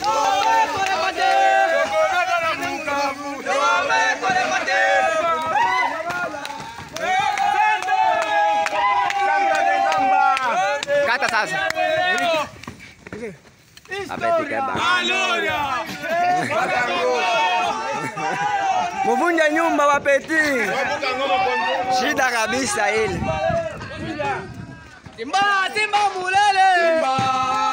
Kata atas. Apa itu kebab? Aluria. Muvunja nyumba wapeti. Shida kabisa ile. Simba, simba mulele. Simba.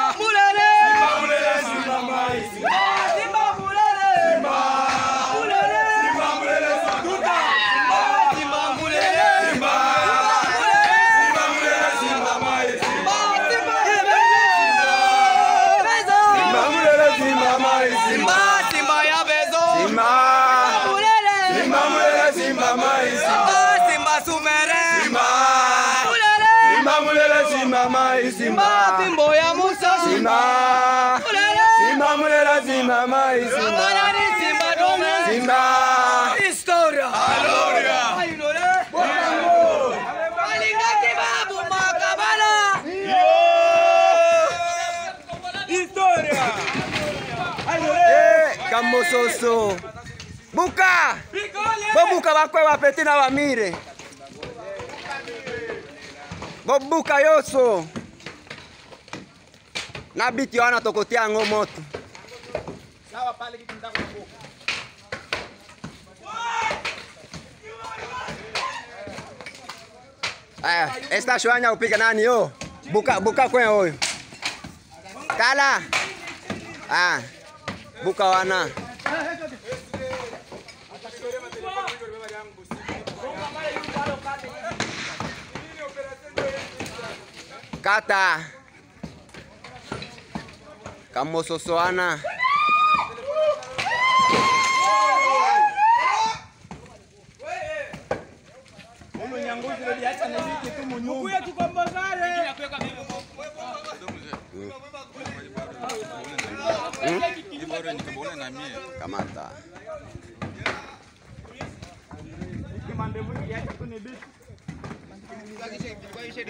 Simba, Simba ya bezo. Simba. Mulele. Simba mulele, Simba mai. Simba, Simba sumere. Simba. Mulele. Simba mulele, Simba mai. Simba, Simba ya Musa. Simba. Mulele. Simba mulele, Simba mai. Simba. Simba Simba dome. Simba. kamososo buka bobuka bakwe bapete na bamire bobuka yoso na biti wana tokotia yango moto Aya, esta shwanya upika nani yo? Buka buka kwen oyo. Kala. Ah. buka wana. Kata. Kamososoana. Mkuya tukombozare. Mkuya tukombozare nikambe nikabone na mie. Kamata. Kimande mwenye